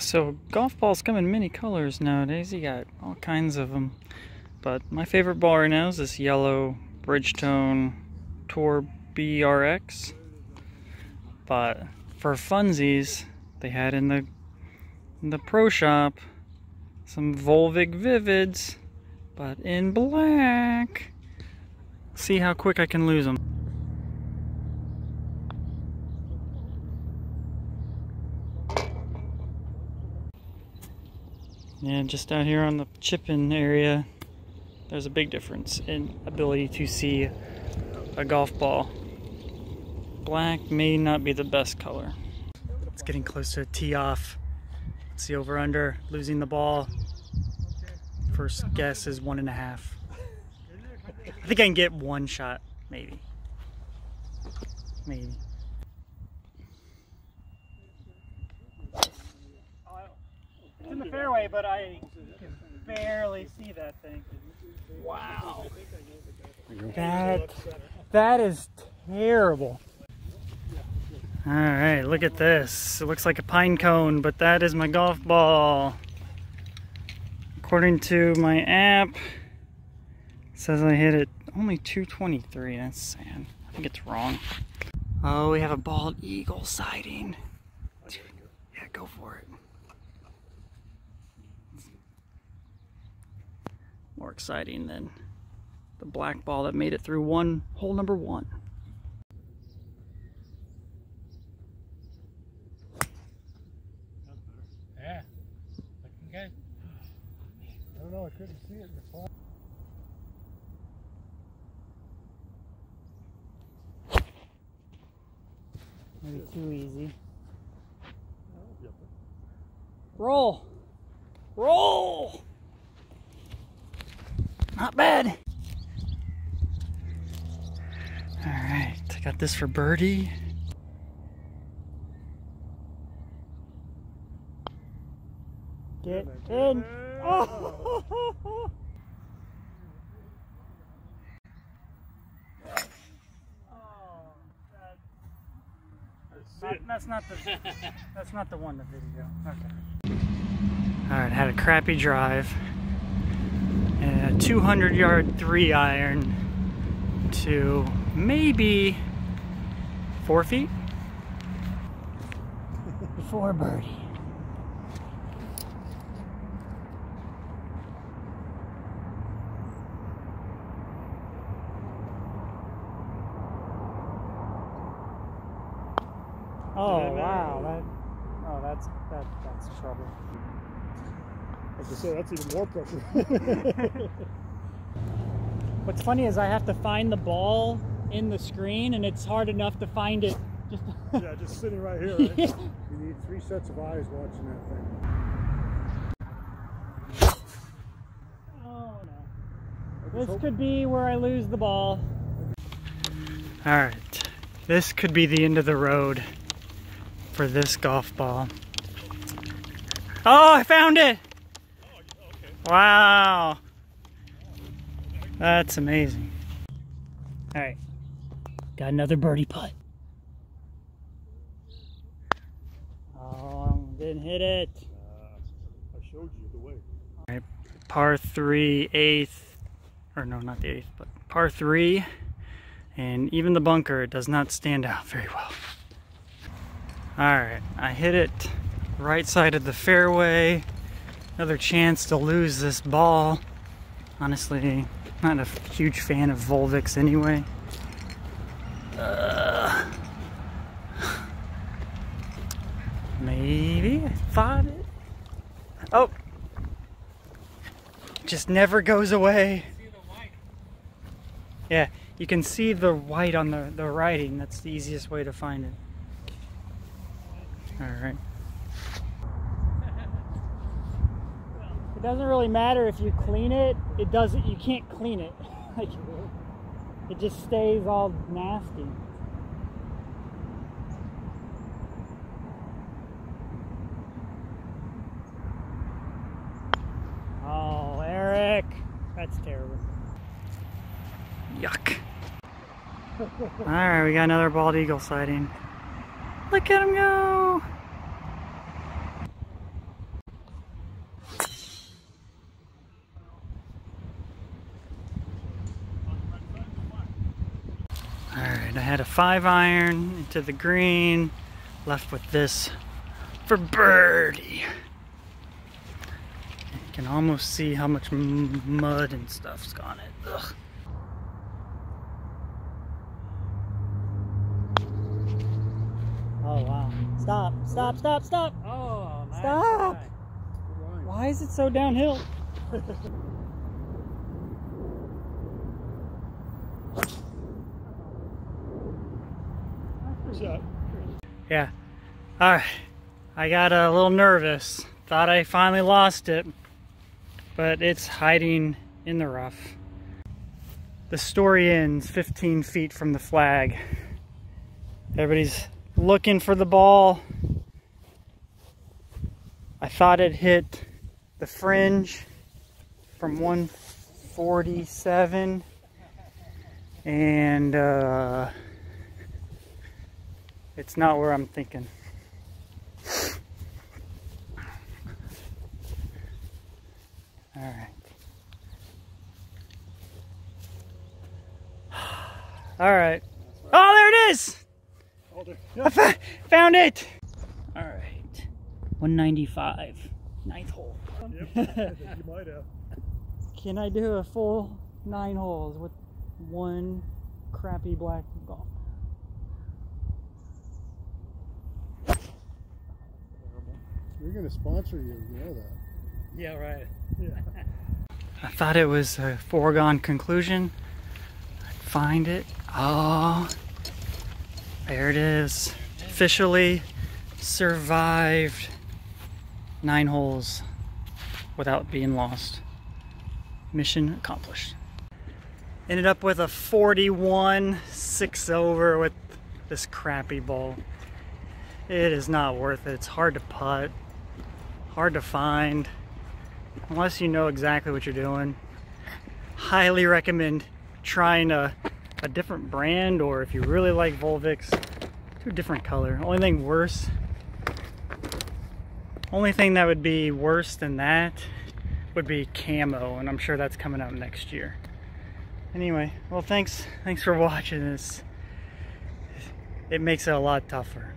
so golf balls come in many colors nowadays. You got all kinds of them. But my favorite ball right now is this yellow Bridgestone Tour B RX. But for funsies, they had in the in the pro shop some Volvik Vivids, but in black. See how quick I can lose them. Yeah, just down here on the chipping area, there's a big difference in ability to see a golf ball. Black may not be the best color. It's getting close to tee off. Let's see over under, losing the ball. First guess is one and a half. I think I can get one shot, maybe. Maybe. It's in the fairway, but I can barely see that thing. Wow. That, that is terrible. All right, look at this. It looks like a pine cone, but that is my golf ball. According to my app, says I hit it only 223. That's sad. I think it's wrong. Oh, we have a bald eagle sighting. Yeah, go for it. More exciting than the black ball that made it through one hole number one. Yeah. Looking good. I don't know, I couldn't see it before. Maybe too easy. Roll! Roll! Not bad. All right, I got this for birdie. Get in. Oh! Not, that's not the that's not the one the video. Okay. All right, had a crappy drive 200 yard three iron to maybe four feet before birdie. Oh wow, that oh that's that that's trouble. Like I said, that's even more pressure. What's funny is I have to find the ball in the screen and it's hard enough to find it just yeah, just sitting right here. Right? You need three sets of eyes watching that thing. Oh no. This could be where I lose the ball. Alright. This could be the end of the road for this golf ball. Oh, I found it! Wow. That's amazing. Alright. Got another birdie putt. Oh, didn't hit it. Uh, I showed you the way. All right. par three eighth or no not the eighth but par three and even the bunker does not stand out very well all right i hit it right side of the fairway another chance to lose this ball honestly not a huge fan of Volviks anyway uh, maybe i thought it oh just never goes away. Yeah, you can see the white on the, the writing. That's the easiest way to find it. Alright. It doesn't really matter if you clean it. It doesn't, you can't clean it. like, it just stays all nasty. Oh, Eric. That's terrible. Yuck. Alright, we got another bald eagle sighting. Look at him go! Alright, I had a five iron into the green, left with this for birdie. You can almost see how much mud and stuff's on it. Ugh. Oh wow. Stop, stop, stop, stop. Oh, nice. Stop. try. Good line. Why is it so downhill? Yeah. Alright. I got a little nervous. Thought I finally lost it. But it's hiding in the rough. The story ends 15 feet from the flag. Everybody's looking for the ball. I thought it hit the fringe from 147 and uh, it's not where I'm thinking. All right. All right. Oh, there it is! I found it! All right. 195. Ninth hole. Yep. you might have. Can I do a full nine holes with one crappy black golf? We're going to sponsor you. You know that. Yeah, right. Yeah. I thought it was a foregone conclusion. I'd find it. Oh, there it is. Officially survived nine holes without being lost. Mission accomplished. Ended up with a 41 6 over with this crappy ball. It is not worth it. It's hard to putt, hard to find unless you know exactly what you're doing. Highly recommend trying a, a different brand or if you really like Volviks, do a different color. Only thing worse, only thing that would be worse than that would be camo and I'm sure that's coming out next year. Anyway, well thanks, thanks for watching this. It makes it a lot tougher.